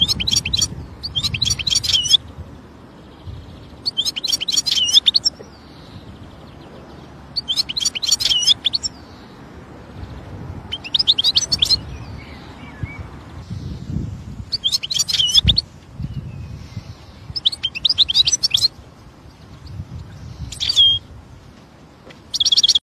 you